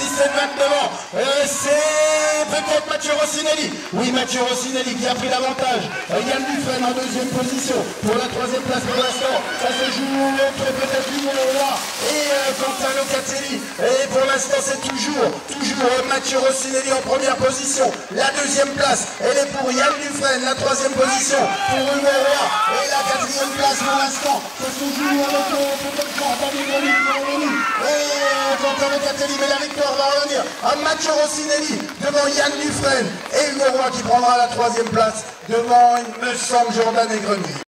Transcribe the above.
cette vague devant. Euh, c'est peut-être Mathieu Rossinelli. Oui, Mathieu Rossinelli qui a pris l'avantage. Euh, Yann Dufresne en deuxième position pour la troisième place pour l'instant. Ça se joue entre peut-être Roi et euh, Quentin Locatelli. Et pour l'instant, c'est toujours, toujours Mathieu Rossinelli en première position. La deuxième place, elle est pour Yann Dufresne. La troisième position pour Hugo Roy. Et la quatrième place pour l'instant, ça se joue avec mais la victoire va revenir à Mathieu Rossinelli devant Yann Dufresne et Hugo Roy qui prendra la troisième place devant, il me semble, Jordan et Grenier.